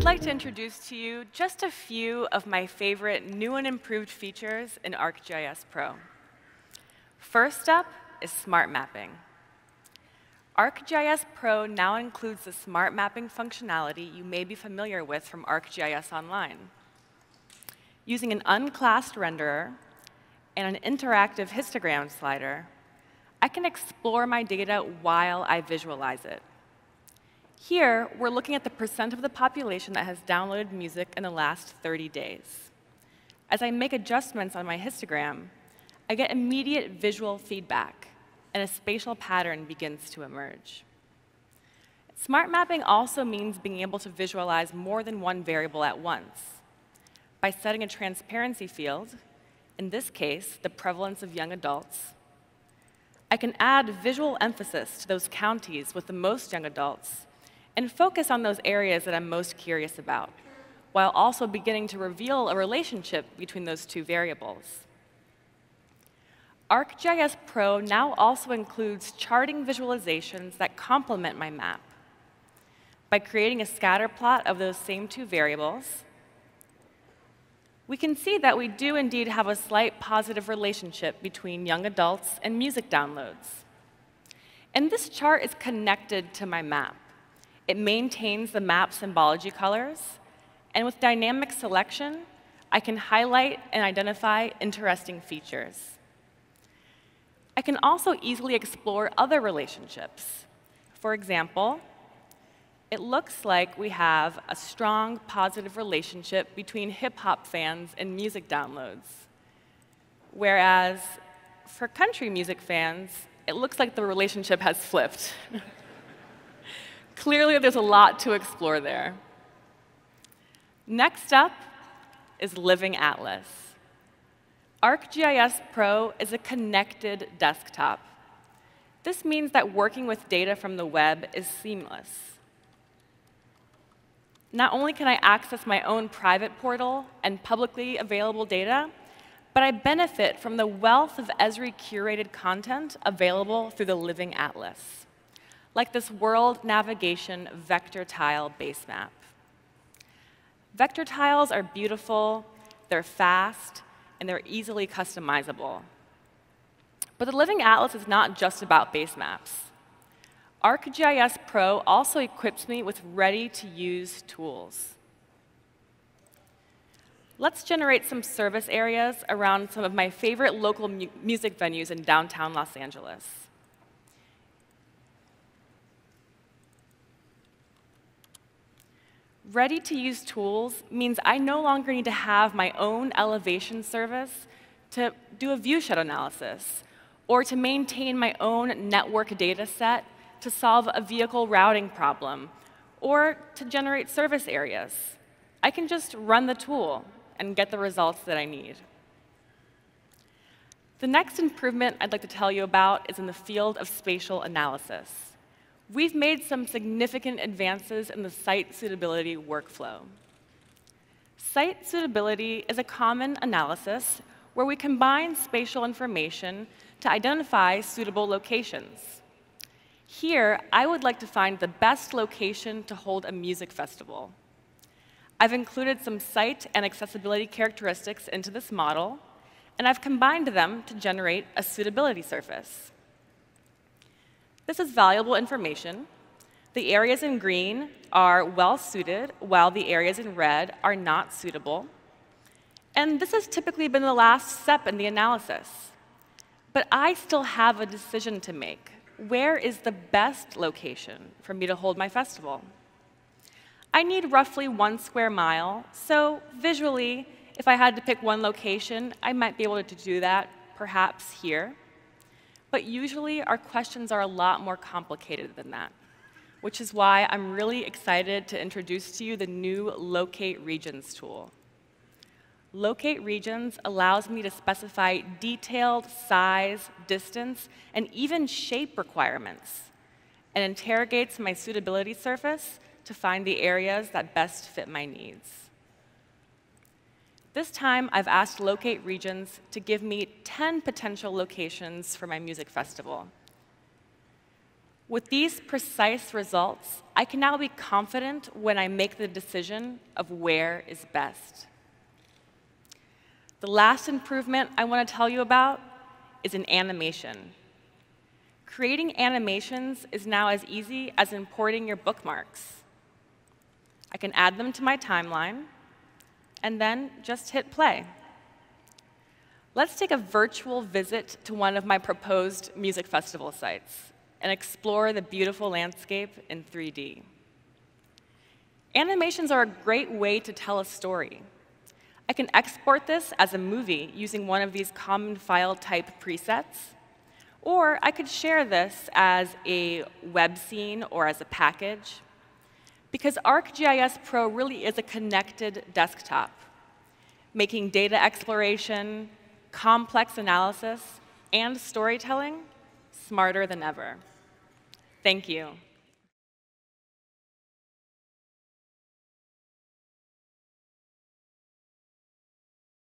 I'd like to introduce to you just a few of my favorite new and improved features in ArcGIS Pro. First up is smart mapping. ArcGIS Pro now includes the smart mapping functionality you may be familiar with from ArcGIS Online. Using an unclassed renderer and an interactive histogram slider, I can explore my data while I visualize it. Here, we're looking at the percent of the population that has downloaded music in the last 30 days. As I make adjustments on my histogram, I get immediate visual feedback, and a spatial pattern begins to emerge. Smart mapping also means being able to visualize more than one variable at once. By setting a transparency field, in this case, the prevalence of young adults, I can add visual emphasis to those counties with the most young adults and focus on those areas that I'm most curious about, while also beginning to reveal a relationship between those two variables. ArcGIS Pro now also includes charting visualizations that complement my map. By creating a scatter plot of those same two variables, we can see that we do indeed have a slight positive relationship between young adults and music downloads. And this chart is connected to my map. It maintains the map symbology colors, and with dynamic selection, I can highlight and identify interesting features. I can also easily explore other relationships. For example, it looks like we have a strong positive relationship between hip-hop fans and music downloads. Whereas for country music fans, it looks like the relationship has flipped. Clearly, there's a lot to explore there. Next up is Living Atlas. ArcGIS Pro is a connected desktop. This means that working with data from the web is seamless. Not only can I access my own private portal and publicly available data, but I benefit from the wealth of Esri curated content available through the Living Atlas like this world navigation vector tile base map. Vector tiles are beautiful, they're fast, and they're easily customizable. But the Living Atlas is not just about base maps. ArcGIS Pro also equips me with ready-to-use tools. Let's generate some service areas around some of my favorite local mu music venues in downtown Los Angeles. Ready-to-use tools means I no longer need to have my own elevation service to do a viewshed analysis or to maintain my own network data set to solve a vehicle routing problem or to generate service areas. I can just run the tool and get the results that I need. The next improvement I'd like to tell you about is in the field of spatial analysis we've made some significant advances in the site suitability workflow. Site suitability is a common analysis where we combine spatial information to identify suitable locations. Here, I would like to find the best location to hold a music festival. I've included some site and accessibility characteristics into this model, and I've combined them to generate a suitability surface. This is valuable information. The areas in green are well suited, while the areas in red are not suitable. And this has typically been the last step in the analysis. But I still have a decision to make. Where is the best location for me to hold my festival? I need roughly one square mile, so visually, if I had to pick one location, I might be able to do that perhaps here. But usually our questions are a lot more complicated than that, which is why I'm really excited to introduce to you the new Locate Regions tool. Locate Regions allows me to specify detailed size, distance, and even shape requirements, and interrogates my suitability surface to find the areas that best fit my needs. This time, I've asked Locate Regions to give me 10 potential locations for my music festival. With these precise results, I can now be confident when I make the decision of where is best. The last improvement I want to tell you about is an animation. Creating animations is now as easy as importing your bookmarks. I can add them to my timeline, and then just hit play. Let's take a virtual visit to one of my proposed music festival sites and explore the beautiful landscape in 3D. Animations are a great way to tell a story. I can export this as a movie using one of these common file type presets, or I could share this as a web scene or as a package. Because ArcGIS Pro really is a connected desktop, making data exploration, complex analysis, and storytelling smarter than ever. Thank you.